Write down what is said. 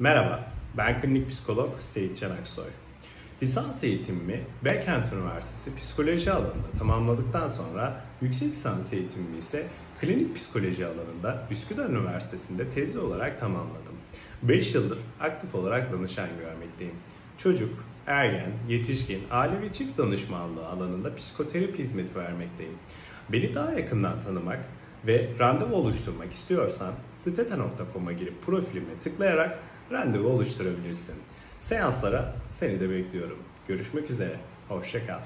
Merhaba, ben klinik psikolog Seyit Can Aksoy. Lisans eğitimimi Beykent Üniversitesi Psikoloji alanında tamamladıktan sonra yüksek lisans eğitimimi ise klinik psikoloji alanında Üsküdar Üniversitesi'nde tezi olarak tamamladım. 5 yıldır aktif olarak danışan görmekteyim. Çocuk, ergen, yetişkin, aile ve çift danışmanlığı alanında psikoterapi hizmeti vermekteyim. Beni daha yakından tanımak ve randevu oluşturmak istiyorsan steta.com'a girip profilime tıklayarak randevu oluşturabilirsin. Seanslara seni de bekliyorum. Görüşmek üzere. Hoşçakal.